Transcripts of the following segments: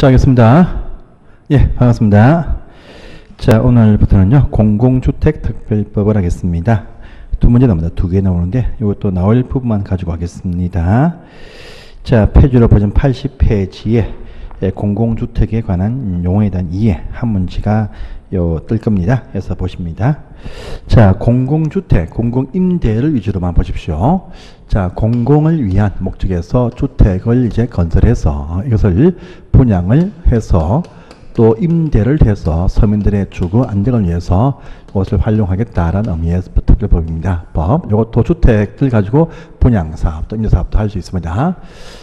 자, 하겠습니다. 예, 반갑습니다. 자, 오늘부터는요, 공공주택 특별법을 하겠습니다. 두 문제 나옵니다. 두 개 나오는데, 이것도 나올 부분만 가지고 하겠습니다. 자, 페이지로 버전 80페이지에 공공주택에 관한 용어에 대한 이해 한 문제가 요 뜰 겁니다. 그래서 보십니다. 자, 공공주택, 공공임대를 위주로만 보십시오. 자, 공공을 위한 목적에서 주택을 이제 건설해서 이것을 분양을 해서 또 임대를 해서 서민들의 주거 안정을 위해서 이것을 활용하겠다라는 의미에서 특별법입니다. 법. 이것도 주택을 가지고 분양사업도 임대사업도 할 수 있습니다.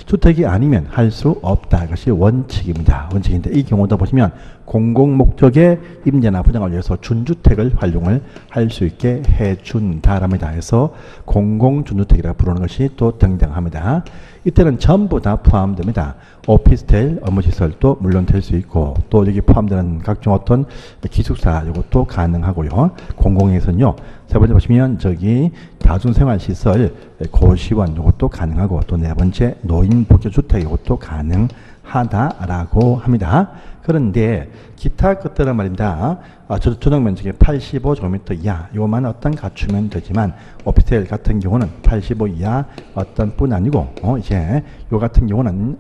주택이 아니면 할 수 없다. 이것이 원칙입니다. 원칙인데 이 경우도 보시면 공공 목적의 임대나 분양을 위해서 준주택을 활용을 할 수 있게 해준다랍니다. 그래서 공공준주택이라고 부르는 것이 또 등장합니다. 이때는 전부 다 포함됩니다. 오피스텔, 업무시설도 물론 될 수 있고 또 여기 포함되는 각종 어떤 기숙사 이것도 가능하고요. 공공에서는요. 세 번째 보시면 저기 다중생활시설, 고시원 이것도 가능하고 또 네 번째 노인복지주택 이것도 가능 하다라고 합니다. 그런데 기타 것들은 말입니다. 아, 조정 면적이 85제곱미터 이하 이것만 어떤 갖추면 되지만 오피스텔 같은 경우는 85 이하 어떤 뿐 아니고 어, 이제 요 같은 경우는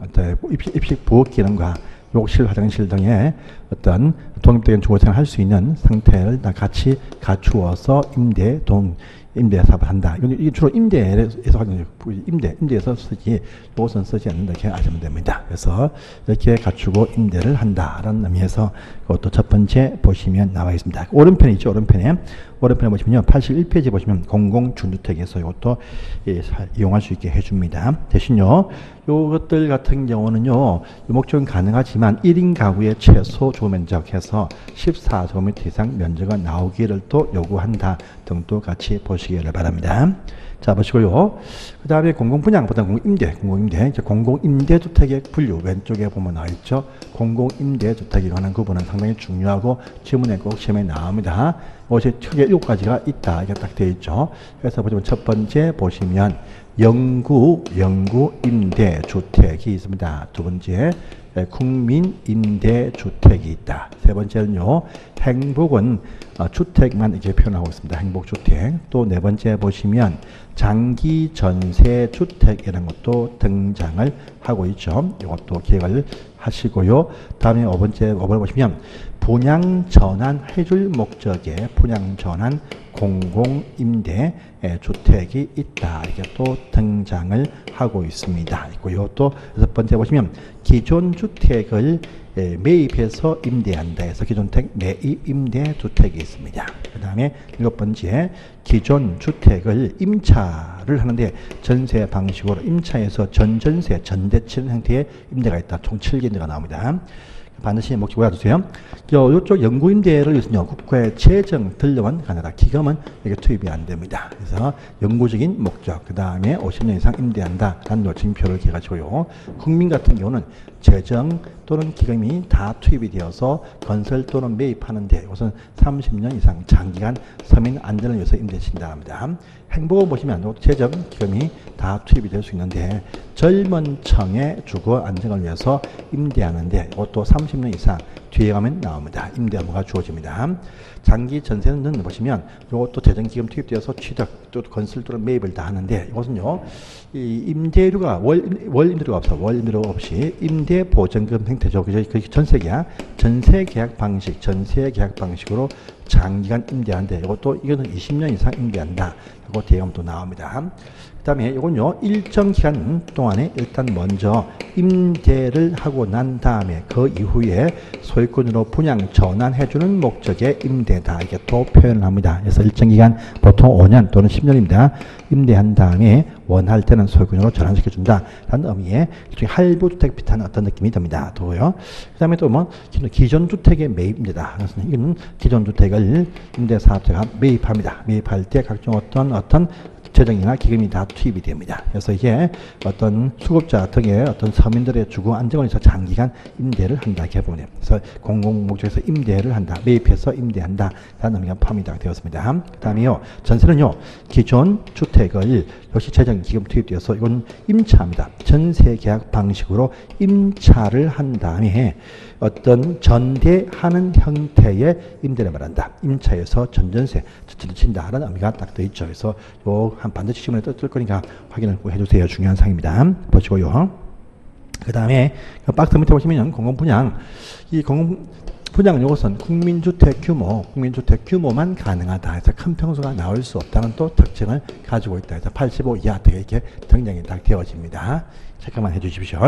입식, 입식 부엌 기능과 욕실, 화장실 등의 어떤 독립적인 주거생활 할수 있는 상태를 다 같이 갖추어서 임대, 동, 임대 사업을 한다. 이게 주로 임대에서 하는 임대, 임대에서 쓰지, 이것은 쓰지 않는다. 이렇게 아시면 됩니다. 그래서 이렇게 갖추고 임대를 한다라는 의미에서 그것도 첫 번째 보시면 나와 있습니다. 오른편이죠. 오른편에. 오른편에 보시면요. 81페이지 보시면 공공준주택에서 이것도 예, 이용할 수 있게 해줍니다. 대신요. 요것들 같은 경우는요. 목적은 가능하지만 1인 가구의 최소 주면적해서 14제곱미터 이상 면적은 나오기를 또 요구한다 등도 같이 보시기를 바랍니다. 자, 보시고요. 그 다음에 공공분양보다 공공임대, 공공임대, 이제 공공임대주택의 분류 왼쪽에 보면 나와 있죠. 공공임대주택에 관한 구분은 상당히 중요하고 지문에 꼭 시험에 나옵니다. 이것이 크게 일곱 가지가 있다. 이게 딱 되어 있죠. 그래서 보시면 첫 번째 보시면 영구, 영구 임대주택이 있습니다. 두 번째, 국민 임대주택이 있다. 세 번째는요, 행복은 어, 주택만 이렇게 표현하고 있습니다. 행복주택. 또 네 번째 보시면 장기 전세 주택이라는 것도 등장을 하고 있죠. 이것도 기억을 하시고요. 다음에 5번째 5번 보시면 분양 전환 해줄 목적의 분양 전환 공공임대 주택이 있다. 이게 또 등장을 하고 있습니다. 있고요. 또 여섯 번째 보시면 기존 주택을 매입해서 임대한다 해서 기존 택 매입 임대 주택이 있습니다. 그 다음에 일곱 번째 기존 주택을 임차를 하는데 전세 방식으로 임차해서 전전세 전대치는 형태의 임대가 있다. 총 7개인데가 나옵니다. 반드시 목적 외워두세요. 이쪽 연구임대를 위해서는 국가의 재정 들려만 가능하다. 기금은 이게 투입이 안 됩니다. 그래서 연구적인 목적, 그 다음에 50년 이상 임대한다. 라는 노침표를 기가지고요. 국민 같은 경우는 재정 또는 기금이 다 투입이 되어서 건설 또는 매입하는데 우선 30년 이상 장기간 서민 안전을 위해서 임대신다 합니다. 행복을 보시면 재정 기금이 다 투입이 될 수 있는데 젊은 층의 주거 안정을 위해서 임대하는데 이것도 30년 이상 뒤에 가면 나옵니다. 임대 업무가 주어집니다. 장기 전세는 보시면 이것도 재정기금 투입되어서 취득 또 건설 또는 매입을 다 하는데 이것은요 이 임대료가 월, 월 임대료가 없어 월 임대료 없이 임대 보증금 형태죠. 그죠? 그 전세 계약 전세 계약 방식 전세 계약 방식으로 장기간 임대한데 이것도 이거는 20년 이상 임대한다. 가면 또 나옵니다. 그 다음에 이건요 일정 기간 동안에 일단 먼저 임대를 하고 난 다음에 그 이후에 소유권으로 분양 전환해주는 목적의 임대다 이게 또 표현을 합니다. 그래서 일정 기간 보통 5년 또는 10년입니다. 임대한 다음에 원할 때는 소유권으로 전환시켜준다. 라는 의미의 할부 주택 비슷한 어떤 느낌이 듭니다. 또요. 그 다음에 또 뭐, 기존 주택의 매입입니다. 그래서 이거는 기존 주택을 임대사업자가 매입합니다. 매입할 때 각종 어떤 어떤 재정이나 기금이 다 투입이 됩니다. 그래서 이게 어떤 수급자 등의 어떤 서민들의 주거 안정을 위해서 장기간 임대를 한다. 보면 그래서 공공 목적에서 임대를 한다. 매입해서 임대한다. 라는 의미가 포함이 되었습니다. 그 다음에요. 전세는요. 기존 주택을 역시 재정 기금 투입되어서 이건 임차입니다. 전세 계약 방식으로 임차를 한 다음에 어떤 전대하는 형태의 임대를 말한다. 임차에서 전전세, 전전 친다라는 의미가 딱 되어 있죠. 그래서 요한 반드시 시험에 뜰 거니까 확인을 꼭 해주세요. 중요한 사항입니다. 보시고요. 그 다음에 박스 밑에 보시면 공공분양 이 공공 분양 요것은 국민주택 규모, 국민주택 규모만 가능하다 해서 큰 평수가 나올 수 없다는 또 특징을 가지고 있다 해서 85 이하 되게 이렇게 등장이 딱 되어집니다. 체크만 해주십시오.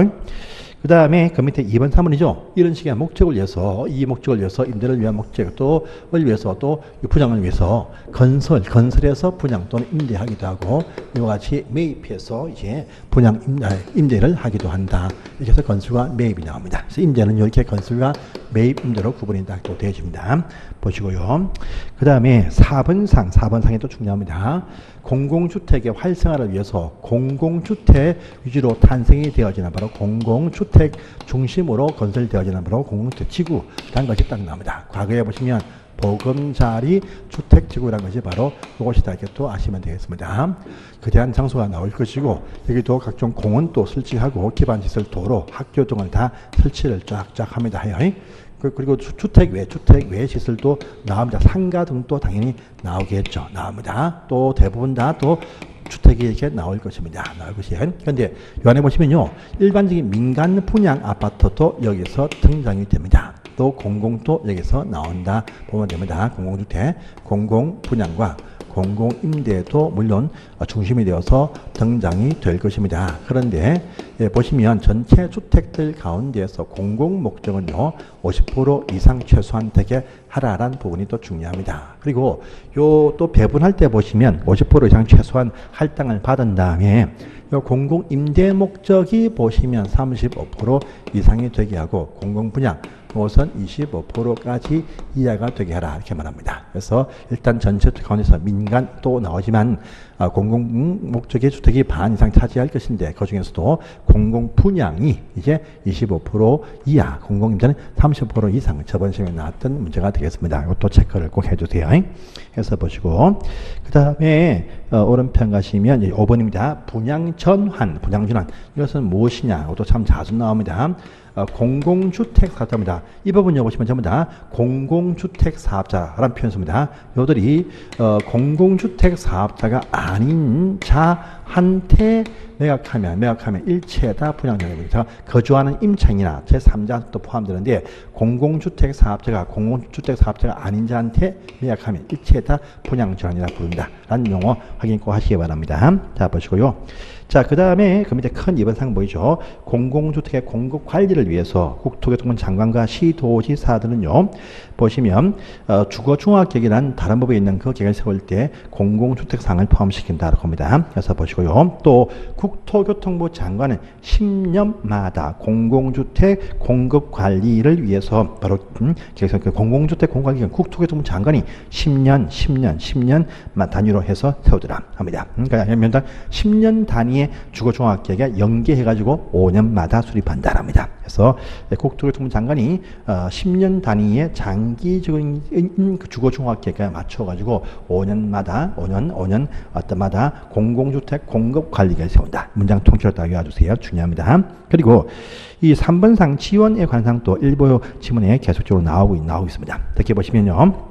그 다음에 그 밑에 2번 3번이죠. 이런 식의 목적을 위해서, 이 목적을 위해서, 임대를 위한 목적, 또을 위해서, 또 분양을 위해서 건설, 건설해서 분양 또는 임대하기도 하고, 이와 같이 매입해서 이제 분양, 임대를 하기도 한다. 이렇게 해서 건설과 매입이 나옵니다. 그래서 임대는 이렇게 건설과 매입 임대로 구분이 딱또 되어집니다. 보시고요. 그 다음에 4번상, 4번상이 또 중요합니다. 공공주택의 활성화를 위해서 공공주택 위주로 탄생이 되어지는 바로 공공주택 중심으로 건설되어지는 바로 공공주택 지구라는 것이 딱 나옵니다. 과거에 보시면 보금자리 주택지구라는 것이 바로 이것이다 이렇게 또 아시면 되겠습니다. 그대한 장소가 나올 것이고 여기도 각종 공원 또 설치하고 기반시설 도로 학교 등을 다 설치를 쫙쫙 합니다. 그, 그리고 주택 외, 주택 외 시설도 나옵니다. 상가 등도 당연히 나오겠죠. 나옵니다. 또 대부분 다 또 주택이 이렇게 나올 것입니다. 나올 것이에요. 그런데 요 안에 보시면요. 일반적인 민간 분양 아파트도 여기서 등장이 됩니다. 또 공공도 여기서 나온다 보면 됩니다. 공공주택, 공공 분양과 공공임대도 물론 중심이 되어서 등장이 될 것입니다. 그런데 예, 보시면 전체 주택들 가운데서 공공 목적은요 50% 이상 최소한 되게 하라란 부분이 또 중요합니다. 그리고 요 또 배분할 때 보시면 50% 이상 최소한 할당을 받은 다음에 요 공공 임대 목적이 보시면 35% 이상이 되게 하고 공공 분양 우선 25%까지 이하가 되게 하라 이렇게 말합니다. 그래서 일단 전체 가운데서 민간 또 나오지만 아, 공공 목적의 주택이 반 이상 차지할 것인데 그 중에서도 공공 분양이 이제 25% 이하, 공공 임대는 30% 이상 저번 시간에 나왔던 문제가 되겠습니다. 이것도 체크를 꼭 해주세요. 해서 보시고 그 다음에 어, 오른편 가시면 5번입니다. 분양 전환, 분양 전환 이것은 무엇이냐? 이것도 참 자주 나옵니다. 어, 공공주택 사업자입니다. 이 부분요 보시면 전부 다 공공주택 사업자라는 표현 씁니다. 요들이 어, 공공주택 사업자가 아닌 자한테 매각하면 매각하면 일체 다 분양자입니다. 거주하는 임차인이나 제3자도 포함되는데 공공주택 사업자가 공공주택 사업자가 아닌 자한테 매각하면 일체 다 분양전환이라 부릅니다. 라는 용어 확인 꼭 하시기 바랍니다. 자 보시고요. 자, 그 다음에 그 밑에 큰 2번 상 보이죠? 공공주택의 공급 관리를 위해서 국토교통부 장관과 시도지사들은요, 보시면, 어, 주거종합계획이란 다른 법에 있는 그 계획을 세울 때 공공주택상을 포함시킨다고 합니다. 그래서 보시고요. 또 국토교통부 장관은 10년마다 공공주택 공급 관리를 위해서 바로, 음, 계획서 그 공공주택 공급관리 국토교통부 장관이 10년, 10년, 10년 단위로 해서 세우더라 합니다. 그러니까 연당 10년 단위 단위의 주거종합계획에 연계해가지고 5년마다 수립한다랍니다. 그래서 국토교통부 장관이 10년 어, 단위의 장기적인 그 주거종합계획에 맞춰가지고 5년마다 5년 5년 어떤마다 공공주택 공급 관리계획을 세운다. 문장 통째로 딱 외워주세요. 중요합니다. 그리고 이 3번상 지원에 관한 사항도 일부 지문에 계속적으로 나오고, 나오고 있습니다. 이렇게 보시면요.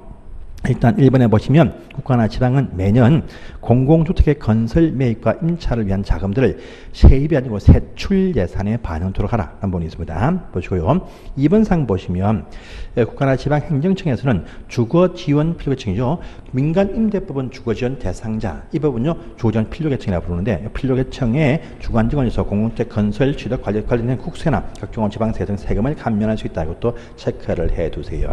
일단 1번에 보시면 국가나 지방은 매년 공공주택의 건설 매입과 임차를 위한 자금들을 세입이 아니고 세출 예산에 반영토록 하라 라는 부분이 있습니다. 보시고요. 2번 상 보시면 국가나 지방 행정청에서는 주거 지원 필요계층이죠. 민간 임대법은 주거 지원 대상자 이 부분요 주거 지원 필요계층이라고 부르는데 필요계층에 주거 안정원에서 공공주택 건설 취득 관리 관련된 국세나 각종 지방세 등 세금을 감면할 수 있다. 이것도 체크를 해 두세요.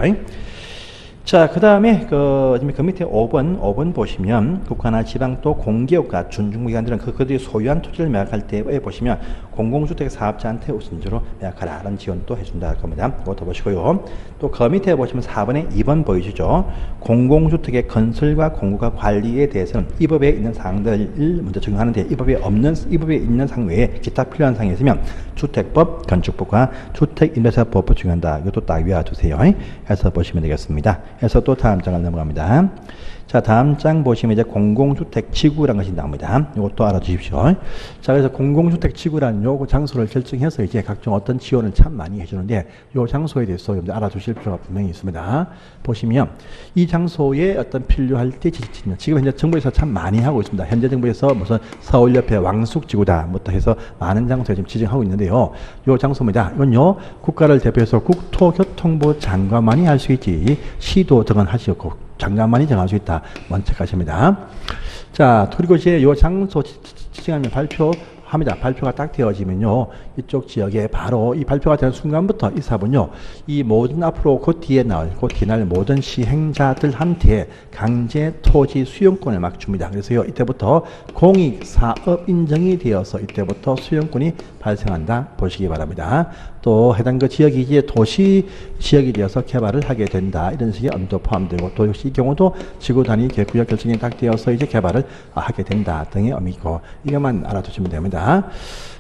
자, 그 다음에 그, 그 밑에 5번, 5번 보시면 국가나 지방 또 공기업과 준중기관들은 그, 그들이 소유한 토지를 매각할 때에 보시면 공공주택 사업자한테 우선적으로 매각하라는 지원도 해준다 할 겁니다. 이것도 보시고요. 또 그 밑에 보시면 4번에 2번 보이시죠? 공공주택의 건설과 공급과 관리에 대해서는 이 법에 있는 사항들을 먼저 적용하는데 이 법에 없는, 이 법에 있는 사항 외에 기타 필요한 사항이 있으면 주택법, 건축법과 주택임대차법을 적용한다. 이것도 딱 외워두세요. 해서 보시면 되겠습니다. 해서 또 다음 장을 넘어갑니다. 자, 다음 장 보시면 이제 공공주택 지구라는 것이 나옵니다. 이것도 알아주십시오. 자, 그래서 공공주택 지구라는 요 장소를 결정해서 이제 각종 어떤 지원을 참 많이 해주는데 요 장소에 대해서 여러분들 알아두실 필요가 분명히 있습니다. 보시면 이 장소에 어떤 필요할 때 지지치는 지금 현재 정부에서 참 많이 하고 있습니다. 현재 정부에서 무슨 서울 옆에 왕숙 지구다 뭐또 해서 많은 장소에 지금 지정하고 있는데요. 요 장소입니다. 이건요 국가를 대표해서 국토교통부 장관만이 할 수 있지 시도 등은 없고 장관만이 정할 수 있다. 가십니다. 자, 그리고 이제 요 장소 지정하면 발표 합니다. 발표가 딱 되어지면요. 이쪽 지역에 바로 이 발표가 되는 순간부터 이 사업은요. 이 모든 앞으로 곧 뒤에 나올, 곧 뒤에 날 모든 시행자들한테 강제 토지 수용권을 막 줍니다. 그래서요. 이때부터 공익 사업 인정이 되어서 이때부터 수용권이 발생한다 보시기 바랍니다. 또 해당 그 지역이 이제 도시 지역이 되어서 개발을 하게 된다. 이런 식의 언도 포함되고 또 역시 이 경우도 지구 단위 구역 결정이 딱 되어서 이제 개발을 하게 된다 등의 의미고 이것만 알아두시면 됩니다.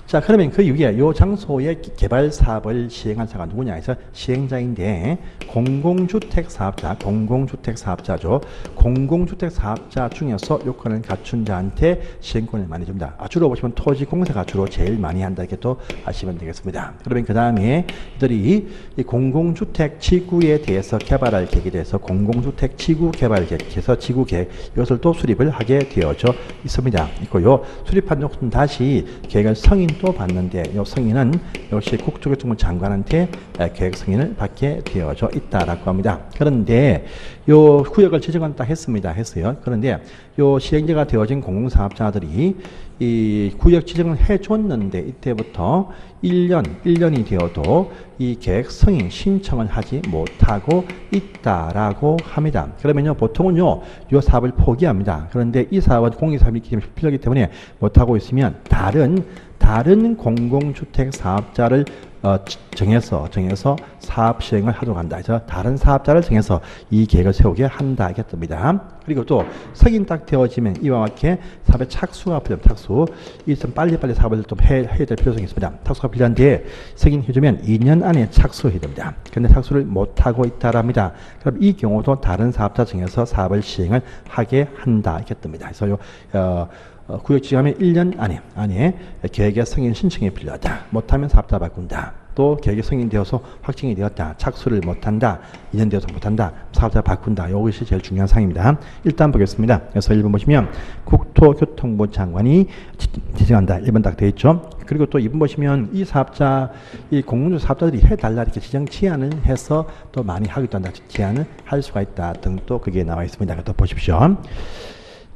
자, 그러면 그 위에 요 장소의 개발 사업을 시행한 사가 누구냐 해서 시행자인데 공공주택 사업자, 공공주택 사업자죠. 공공주택 사업자 중에서 요건을 갖춘 자한테 시행권을 많이 줍니다. 아, 주로 보시면 토지공사가 주로 제일 많이 한다 이렇게 또 아시면 되겠습니다. 그러면 그 다음에 이들이 이 공공주택 지구에 대해서 개발할 계획에 대해서 공공주택 지구 개발 계획에서 지구 계획 이것을 또 수립을 하게 되어져 있습니다. 있고요. 수립한 것은 다시 계획을 성인 또 받는데 이 승인은 역시 국토교통부 장관한테 계획 승인을 받게 되어져 있다라고 합니다. 그런데 요 구역을 지정한다 했습니다. 했어요. 그런데 요 시행자가 되어진 공공사업자들이 이 구역 지정을 해줬는데 이때부터 1년, 1년이 되어도 이 계획 승인 신청을 하지 못하고 있다라고 합니다. 그러면요, 보통은요, 요 사업을 포기합니다. 그런데 이 사업은 공익사업이 필요하기 때문에 못하고 있으면 다른 다른 공공주택 사업자를 어, 정해서 정해서 사업 시행을 하도록 한다. 그래서 다른 사업자를 정해서 이 계획을 세우게 한다 하겠습니다. 그리고 또 승인 딱 되어지면 이와 같게 사업에 착수가 필요 착수. 이좀 빨리빨리 사업을 좀 해, 해야 될 필요성이 있습니다. 착수가 필요한데 승인해주면 2년 안에 착수해야 됩니다. 근데 착수를 못하고 있다랍니다. 그럼 이 경우도 다른 사업자 정해서 사업을 시행을 하게 한다 하겠습니다. 그래서 요, 어, 어, 구역 지정하면 1년 안에, 안에 계획의 승인 신청이 필요하다. 못하면 사업자 바꾼다. 또 계획이 승인되어서 확정이 되었다. 착수를 못한다. 2년 되어서 못한다. 사업자 바꾼다. 이것이 제일 중요한 사항입니다. 일단 보겠습니다. 그래서 1번 보시면 국토교통부 장관이 지정한다. 1번 딱 되어 있죠. 그리고 또 2번 보시면 이 사업자, 이 공공주 사업자들이 해달라 이렇게 지정 제안을 해서 또 많이 하기도 한다. 제안을 할 수가 있다. 등 또 그게 나와 있습니다. 또 보십시오.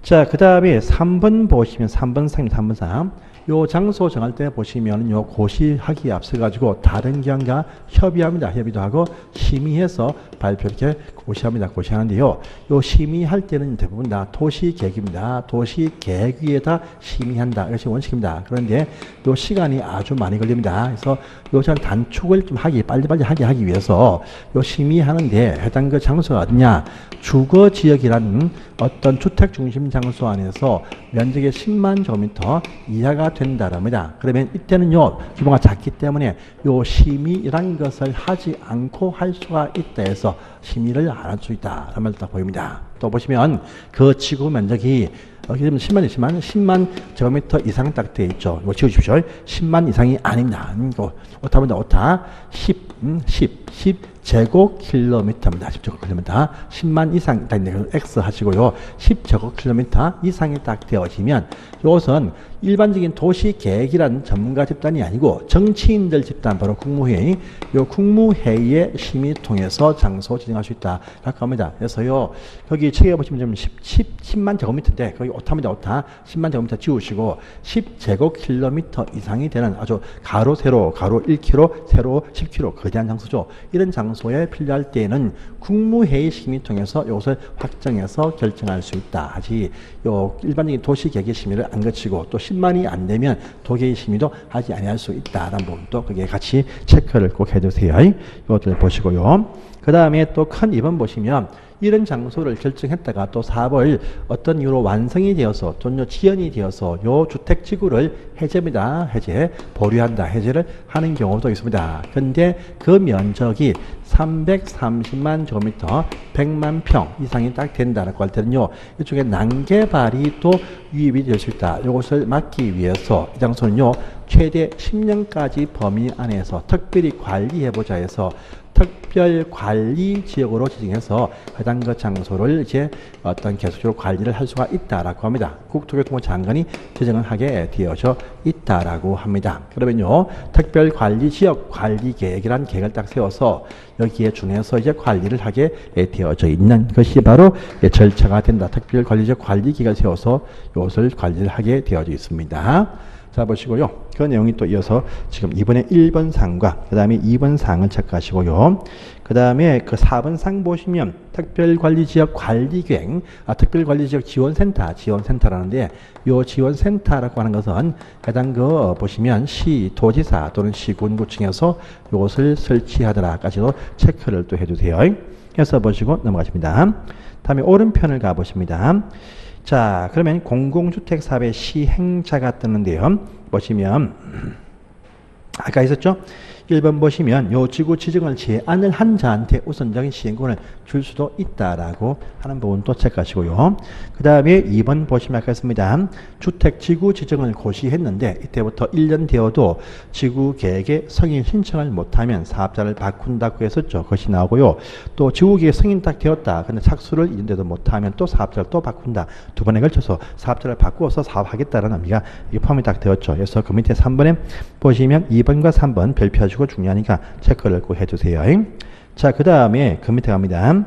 자, 그 다음에 3번 보시면 3번 상, 3번 상. 요 장소 정할 때 보시면 요 고시하기에 앞서가지고 다른 기관과 협의합니다. 협의도 하고 심의해서 발표 이렇게 고시합니다. 고시하는데요. 요 심의할 때는 대부분 다 도시 계획입니다. 도시 계획위에다 심의한다. 이것이 원칙입니다. 그런데 요 시간이 아주 많이 걸립니다. 그래서 요전 단축을 좀 하기 빨리빨리 하게 하기 위해서 요 심의하는데 해당 그 장소가 어디냐? 주거 지역이라는 어떤 주택 중심 장소 안에서 면적의 10만 제곱미터 이하가 된다랍니다. 그러면 이때는요 규모가 작기 때문에 요 심의라는 것을 하지 않고 할 수가 있다 해서 심의를 안 할 수 있다. 라는 말도 보입니다. 또 보시면 그 지구 면적이 여기 보면 10만 이지만 10만 제곱미터 이상 딱 되어 있죠. 이거 지워주십시오. 10만 이상이 아닙니다. 이거 오타입니다. 오타 10, 음, 10, 10 제곱킬로미터입니다. 10제곱 킬로미터. 10만 이상, X 하시고요. 10제곱 킬로미터 이상이 딱 되어지면 이것은 일반적인 도시 계획이란 전문가 집단이 아니고 정치인들 집단, 바로 국무회의, 요 국무회의의 심의 통해서 장소 지정할 수 있다. 라고 합니다. 그래서요, 거기 책에 보시면 좀 10, 10, 10 만 제곱미터인데, 거기 오타입니다. 오타. 10만 제곱미터 지우시고, 10제곱 킬로미터 이상이 되는 아주 가로, 세로, 가로 1km, 세로 10km, 거대한 장소죠. 이런 장소 장소에 필요할 때에는 국무회의 심의 통해서 이것을 확정해서 결정할 수 있다 하지 요 일반적인 도시계획 심의를 안 거치고 또 10만이 안 되면 도계획 심의도 하지 아니할 수 있다라는 부분도 그게 같이 체크를 꼭 해두세요. 이것들 보시고요. 그 다음에 또 큰 2번 보시면 이런 장소를 결정했다가 또 사업을 어떤 이유로 완성이 되어서 또는 지연이 되어서 요 주택 지구를 해제입니다. 해제, 보류한다. 해제를 하는 경우도 있습니다. 근데 그 면적이 330만 제곱미터 100만 평 이상이 딱 된다라고 할 때는요. 이쪽에 난개발이 또 유입이 될 수 있다. 이것을 막기 위해서 이 장소는요. 최대 10년까지 범위 안에서 특별히 관리해보자 해서 특별 관리 지역으로 지정해서 해당 그 장소를 이제 어떤 계속적으로 관리를 할 수가 있다라고 합니다. 국토교통부 장관이 지정을 하게 되어져 있다라고 합니다. 그러면요, 특별 관리 지역 관리 계획이란 계획을 딱 세워서 여기에 준해서 이제 관리를 하게 되어져 있는 것이 바로 절차가 된다. 특별 관리 지역 관리 계획을 세워서 이것을 관리를 하게 되어져 있습니다. 자 보시고요. 그 내용이 또 이어서 지금 이번에 1번 상과 그 다음에 2번 상을 체크하시고요. 그 다음에 그 4번 상 보시면 특별관리지역 관리계획, 아, 특별관리지역 지원센터, 지원센터라는데 요 지원센터라고 하는 것은 해당 그 보시면 시, 도지사 또는 시군구청에서 이것을 설치하더라까지도 체크를 또 해주세요. 해서 보시고 넘어가십니다. 다음에 오른편을 가보십니다. 자, 그러면 공공주택 사업의 시행자가 뜨는데요. 보시면 아까 있었죠? 1번 보시면 요 지구 지정을 제안을 한 자한테 우선적인 시행권을 줄 수도 있다라고 하는 부분 또 체크하시고요. 그 다음에 2번 보시면 아까 했습니다. 주택 지구 지정을 고시했는데 이때부터 1년 되어도 지구 계획에 승인 신청을 못하면 사업자를 바꾼다고 했었죠. 그것이 나오고요. 또 지구 계획 승인 딱 되었다. 근데 착수를 이런데도 못하면 또 사업자를 또 바꾼다. 두 번에 걸쳐서 사업자를 바꾸어서 사업하겠다라는 의미가 포함이 딱 되었죠. 그래서 그 밑에 3번에 보시면 2번과 3번 별표하시고 가지고 중요하니까 체크를 꼭 해주세요. 자, 그 다음에 그 밑에 갑니다.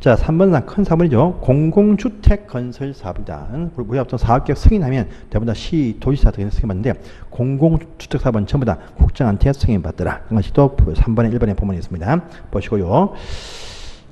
자, 3번, 큰 3번이죠. 공공주택 건설 사업이다. 우리가 어떤 사업계획 승인하면 대부분 다 시, 도시사 등에 승인받는데 공공주택 사업은 전부 다 국정한테 승인받더라. 그것이 또 3번에 1번에 보면 있습니다. 보시고요.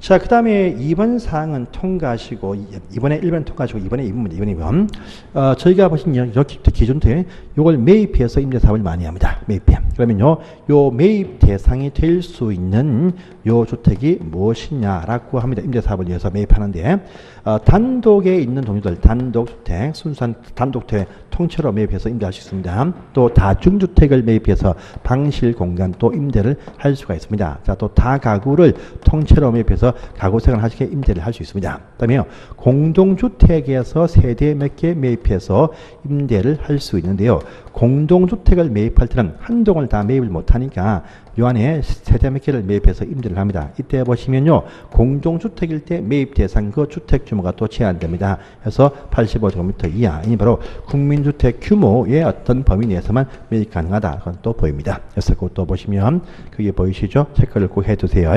자, 그 다음에 2번 사항은 통과하시고, 이번에 1번 통과하시고, 이번에 2번 문제, 이번에 2번. 어, 저희가 보신 이렇게 기준대, 요걸 매입해서 임대 사업을 많이 합니다. 매입해. 그러면요, 요 매입 대상이 될 수 있는 요 주택이 무엇이냐라고 합니다. 임대 사업을 위해서 매입하는데, 어, 단독에 있는 동료들, 단독 주택, 순수한 단독 주택 통째로 매입해서 임대할 수 있습니다. 또 다중주택을 매입해서 방실 공간 또 임대를 할 수가 있습니다. 자, 또 다가구를 통째로 매입해서 가구 생활 하시게 임대를 할 수 있습니다. 그다음에요. 공동주택에서 세대 몇 개 매입해서 임대를 할 수 있는데요. 공동주택을 매입할 때는 한 동을 다 매입을 못하니까 요 안에 세대 몇 개를 매입해서 임대를 합니다. 이때 보시면요. 공동주택일 때 매입 대상 그 주택 규모가 또 제한됩니다. 그래서 85제곱미터 이하, 이 바로 국민주택 규모의 어떤 범위 내에서만 매입 가능하다. 그건 또 보입니다. 그래서 그것도 보시면 그게 보이시죠? 체크를 꼭 해두세요.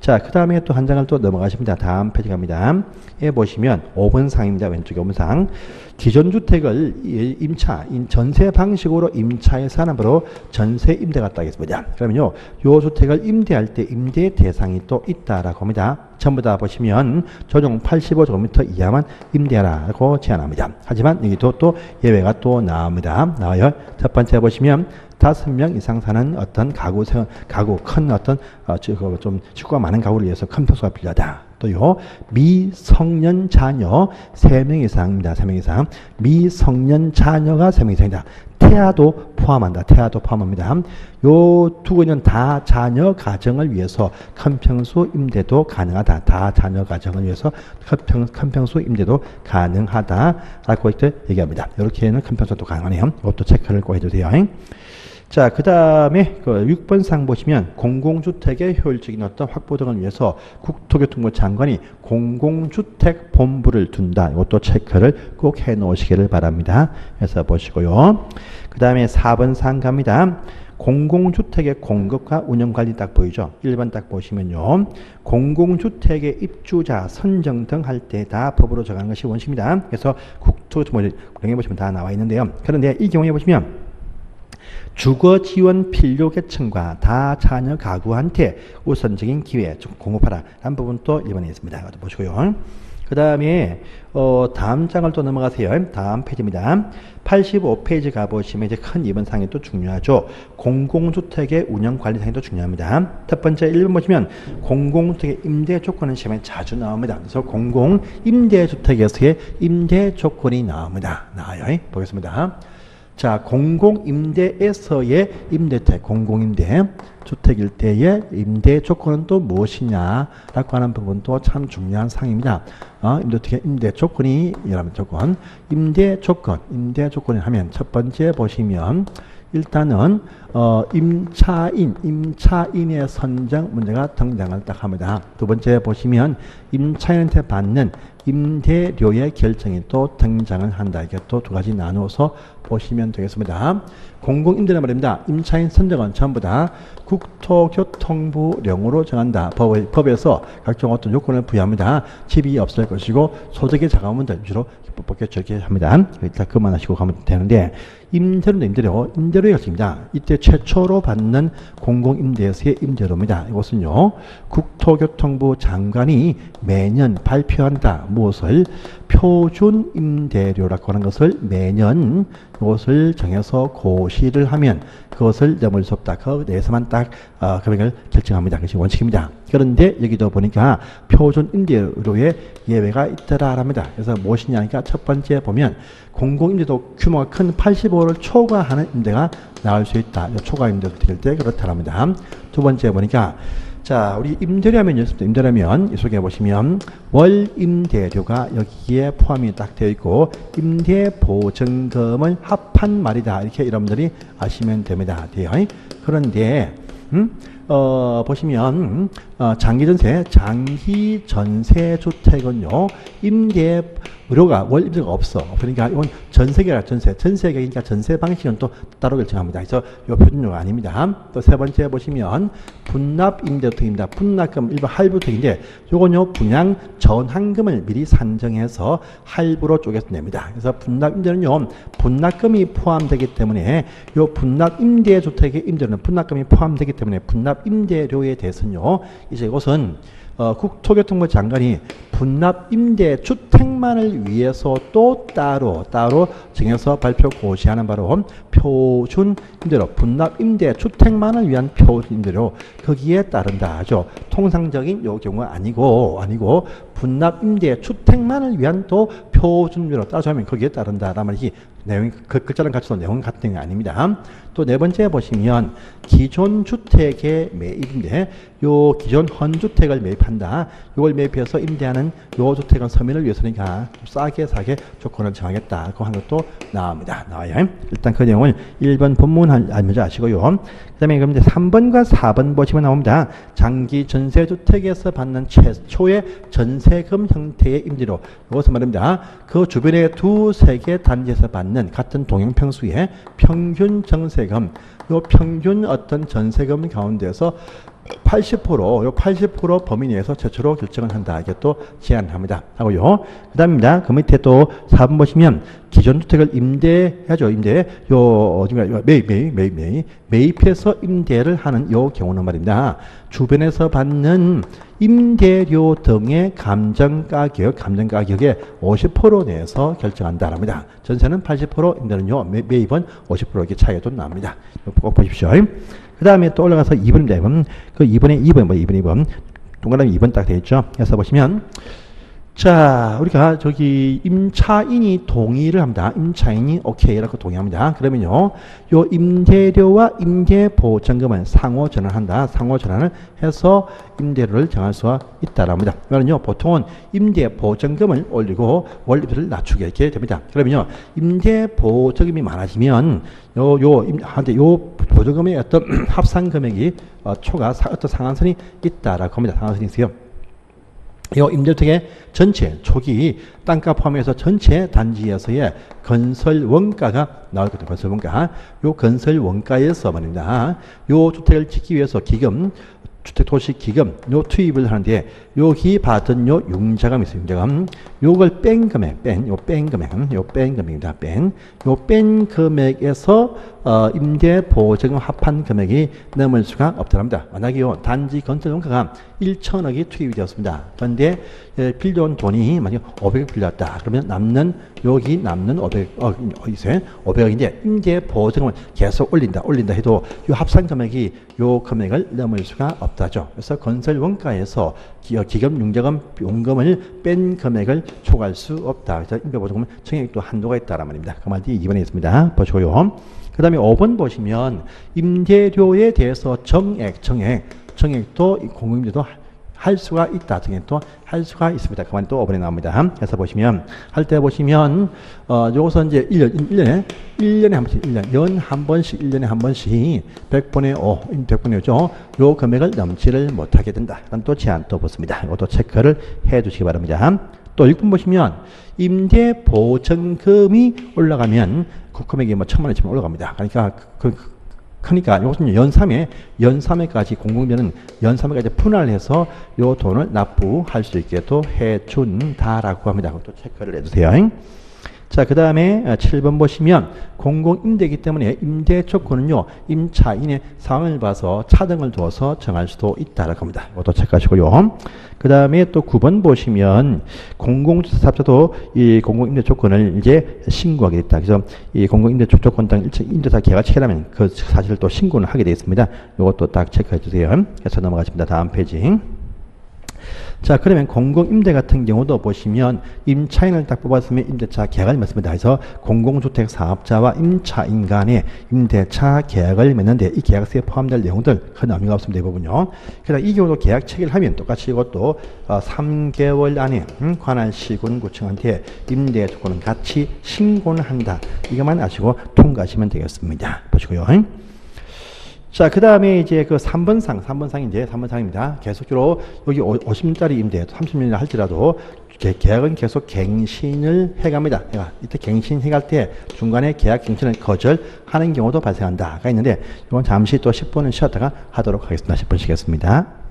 자, 그 다음에 또 한 장을 또 넘어가십니다. 다음 페이지 갑니다. 에 보시면 5번 상입니다. 왼쪽에 5번 상. 기존 주택을 임차, 전세 방식으로 하는 바로 전세 임대가 따겠습니다. 그러면요, 요 주택을 임대할 때 임대 대상이 또 있다라고 합니다. 전부 다 보시면 조정 85제곱미터 이하만 임대하라고 제안합니다. 하지만 여기도 또 예외가 또 나옵니다. 나와요. 첫 번째 보시면 다섯 명 이상 사는 어떤 가구 생 가구 큰 어떤 어, 좀 식구가 많은 가구를 위해서 큰 평수가 필요하다. 또요 미성년 자녀 세명 이상입니다. 세명 이상 미성년 자녀가 세명 이상이다. 태아도 포함한다. 태아도 포함합니다. 요 두 개는 다 자녀 가정을 위해서 큰 평수 임대도 가능하다. 다 자녀 가정을 위해서 큰, 평, 큰 평수 임대도 가능하다라고 이렇게 얘기합니다. 이렇게는 큰 평수도 가능하네요. 이것도 체크를 꼭 해주세요. 자, 그 다음에 그 6번 상 보시면 공공주택의 효율적인 어떤 확보 등을 위해서 국토교통부 장관이 공공주택 본부를 둔다. 이것도 체크를 꼭 해 놓으시기를 바랍니다. 해서 보시고요. 그 다음에 4번 상 갑니다. 공공주택의 공급과 운영관리 딱 보이죠? 1번 딱 보시면요. 공공주택의 입주자 선정 등 할 때 다 법으로 정하는 것이 원칙입니다. 그래서 국토교통부 령에 보시면 다 나와 있는데요. 그런데 이 경우에 보시면 주거 지원 필요 계층과 다 자녀 가구한테 우선적인 기회 좀 공급하라. 라는 부분 또 1번에 있습니다. 보시고요. 그 다음에 어, 다음 장을 또 넘어가세요. 다음 페이지입니다. 85페이지 가보시면 이제 큰 2번 상이 또 중요하죠. 공공주택의 운영관리 상이 또 중요합니다. 첫 번째 1번 보시면 공공주택의 임대 조건은 시험에 자주 나옵니다. 그래서 공공임대주택에서의 임대 조건이 나옵니다. 나와요. 보겠습니다. 자, 공공임대에서의 임대택, 공공임대, 주택일 때의 임대 조건은 또 무엇이냐라고 하는 부분도 참 중요한 상입니다. 어, 임대택의 임대 조건이 이라는 조건, 임대 조건, 임대 조건을 하면 첫 번째 보시면 일단은 어, 임차인, 임차인의 선정 문제가 등장을 딱 합니다. 두 번째 보시면 임차인한테 받는 임대료의 결정이 또 등장을 한다. 이게 또 두 가지 나누어서 보시면 되겠습니다. 공공임대란 말입니다. 임차인 선정은 전부 다 국토교통부령으로 정한다. 법, 에서 각종 어떤 요건을 부여합니다. 집이 없을 것이고 소득이 작은 분들 위주로 법에 절개합니다. 일단 그만하시고 가면 되는데 임대료는 임대료, 임대료의 것입니다. 이때 최초로 받는 공공임대에서의 임대료입니다. 이것은요, 국토교통부 장관이 매년 발표한다. 무엇을? 표준 임대료라고 하는 것을 매년 이것을 정해서 고시를 하면 그것을 넘을 수 없다. 그 내에서만 딱 어, 금액을 결정합니다. 그것이 원칙입니다. 그런데 여기도 보니까 표준 임대료에 예외가 있더라 합니다. 그래서 무엇이냐니까 첫 번째 보면 공공임대도 규모가 큰 85를 초과하는 임대가 나올 수 있다. 초과 임대도 될 때 그렇다 합니다. 두 번째 보니까 자, 우리 임대료면 있습니다. 임대료면 이 속에 보시면 월 임대료가 여기에 포함이 딱 되어 있고 임대 보증금을 합한 말이다. 이렇게 여러분들이 아시면 됩니다. 돼요. 그런데 음? 어, 보시면 어, 장기 전세, 장기 전세 주택은요 임대 의료가 월 임대가 없어. 그러니까 이건 전세계라 전세, 전세계니까 전세 방식은 또 따로 결정합니다. 그래서 이 표준료가 아닙니다. 또 세 번째 보시면 분납 임대주택입니다. 분납금 일반 할부주택인데 요건요 분양 전환금을 미리 산정해서 할부로 쪼개서 냅니다. 그래서 분납 임대는요 분납금이 포함되기 때문에 요 분납 임대주택의 임대는 분납금이 포함되기 때문에 분납 임대료에 대해서는요 이제 이것은 어, 국토교통부 장관이 분납 임대 주택만을 위해서 또 따로 따로 정해서 발표 고시하는 바로 표준 임대료 분납 임대 주택만을 위한 표준 임대료 거기에 따른다 하죠. 통상적인 요 경우가 아니고 아니고 분납 임대 주택만을 위한 또 표준 임대료 따져면 거기에 따른다라는 말이 내용이 그 글자랑 같이 내용 같은 게 아닙니다. 또 네 번째 보시면 기존 주택의 매입인데 요 기존 헌주택을 매입한다. 요걸 매입해서 임대하는 요 주택은 서민을 위해서니까 싸게 사게 조건을 정하겠다. 그 한 것도 나옵니다. 나와요. 일단 그 내용을 1번 본문 알면서 아시고요. 그 다음에 그럼 이제 3번과 4번 보시면 나옵니다. 장기 전세주택에서 받는 최초의 전세금 형태의 임대료. 이것은 말입니다. 그 주변의 두세 개 단지에서 받는 같은 동형평수의 평균 전세 금, 요 평균 어떤 전세금 가운데서 80%, 요 80% 범위 내에서 최초로 결정을 한다. 이게 또 제한합니다. 하고요. 그 다음입니다. 그 밑에 또 4번 보시면 기존 주택을 임대하죠. 임대. 요, 어딘가, 매입, 매입, 매입, 매입. 매입해서 임대를 하는 요 경우는 말입니다. 주변에서 받는 임대료 등의 감정가격, 감정가격의 50% 내에서 결정한다. 합니다. 전세는 80%, 임대는요, 매, 매입은 50% 이렇게 차이가 좀 납니다. 꼭 보십시오. 그 다음에 또 올라가서 2번입니다. 2번. 그 2번에 2번, 뭐 2번, 2번. 동그라미 2번 딱 되어 있죠. 그래서 보시면 자, 우리가 저기 임차인이 동의를 합니다. 임차인이 오케이라고 동의합니다. 그러면요, 요 임대료와 임대보증금은 상호 전환한다. 상호 전환을 해서 임대료를 정할 수가 있다랍니다. 그러면요, 보통은 임대보증금을 올리고 원리비를 낮추게 됩니다. 그러면요, 임대보증금이 많아지면 요, 요, 한데 요 보증금의 어떤 합산 금액이 어, 초과 어떤 상한선이 있다라고 합니다. 상한선이 있어요. 이 임대주택의 전체 초기 땅값 포함해서 전체 단지에서의 건설 원가가 나올 거죠. 건설 원가. 요 건설 원가에서 말입니다. 요 주택을 짓기 위해서 기금 주택도시기금 요 투입을 하는데 여기 받은 요 융자금 있어요. 융자금. 요걸 뺀 금액, 뺀, 요 뺀 금액, 요 뺀 금액입니다. 뺀. 요 뺀 금액에서 어, 임대 보증금 합한 금액이 넘을 수가 없더랍니다. 만약에 요, 단지 건설 원가가 1천억이 투입이 되었습니다. 그런데 예, 빌려온 돈이 만약 500억 빌렸다. 그러면 남는 여기 남는 500억 어, 있어요. 500억인데 임대 보증금을 계속 올린다, 올린다 해도 이 합산 금액이 요 금액을 넘을 수가 없다죠. 그래서 건설 원가에서 기금 융자금 용금을 뺀 금액을 초과할 수 없다. 그래서 임대 보증금은 청약도 한도가 있다란 말입니다. 그 말이 2번에 있습니다. 보시고요. 그 다음에 5번 보시면 임대료에 대해서 정액, 정액, 정액도 공공임대도 할 수가 있다. 정액도 할 수가 있습니다. 그만 또 5번에 나옵니다. 그래서 보시면 할 때 보시면 어 요것은 이제 1년 1년에 1년에 한 번씩 1년 연 한 번씩 1년에 한 번씩 100분의 5, 100분의 5죠. 요 금액을 넘지를 못하게 된다. 그럼 또 제한 또 붙습니다. 이것도 체크를 해 주시기 바랍니다. 또 6분 보시면 임대 보증금이 올라가면 그 금액이 뭐 천만 원치만 올라갑니다. 그러니까 그, 그 그러니까 이것은 연삼회, 연삼회까지 공공비는 연삼회까지 분할 해서 요 돈을 납부할 수 있게 또 해준다라고 합니다. 그것도 체크를 해주세요. 자, 그 다음에 7번 보시면 공공임대이기 때문에 임대 조건은요, 임차인의 상황을 봐서 차등을 두어서 정할 수도 있다라고 합니다. 이것도 체크하시고요. 그 다음에 또 9번 보시면 공공주택사업자도 이 공공임대 조건을 이제 신고하게 됐다. 그래서 이 공공임대 조건 등 임대사 체결하면 그 사실을 또 신고를 하게 되어 있습니다. 이것도 딱 체크해 주세요. 해서 넘어가십니다. 다음 페이지. 자, 그러면 공공임대 같은 경우도 보시면 임차인을 딱 뽑았으면 임대차 계약을 맺습니다. 그래서 공공주택 사업자와 임차인 간의 임대차 계약을 맺는데 이 계약서에 포함될 내용들 큰 의미가 없습니다. 이 부분요. 그래서 이 경우도 계약 체결하면 똑같이 이것도 어, 3개월 안에 음, 관할 시군구청한테 임대 조건은 같이 신고를 한다. 이것만 아시고 통과하시면 되겠습니다. 보시고요. 자, 그 다음에 이제 그 3번상, 3번상이 이제 3번상입니다. 계속적으로 여기 50년짜리 임대, 30년이나 할지라도 계약은 계속 갱신을 해갑니다. 이때 갱신해갈 때 중간에 계약 갱신을 거절하는 경우도 발생한다가 있는데 이건 잠시 또 10분은 쉬었다가 하도록 하겠습니다. 10분 쉬겠습니다.